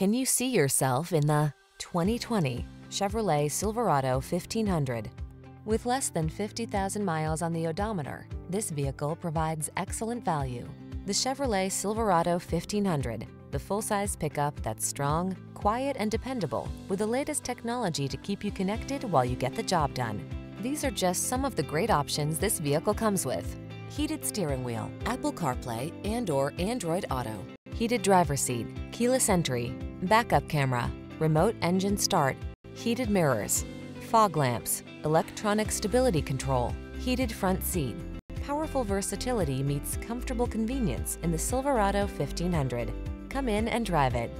Can you see yourself in the 2020 Chevrolet Silverado 1500? With less than 50,000 miles on the odometer, this vehicle provides excellent value. The Chevrolet Silverado 1500, the full-size pickup that's strong, quiet, and dependable with the latest technology to keep you connected while you get the job done. These are just some of the great options this vehicle comes with. Heated steering wheel, Apple CarPlay and or Android Auto, heated driver seat, keyless entry, backup camera, remote engine start, heated mirrors, fog lamps, electronic stability control, heated front seat. Powerful versatility meets comfortable convenience in the Silverado 1500. Come in and drive it.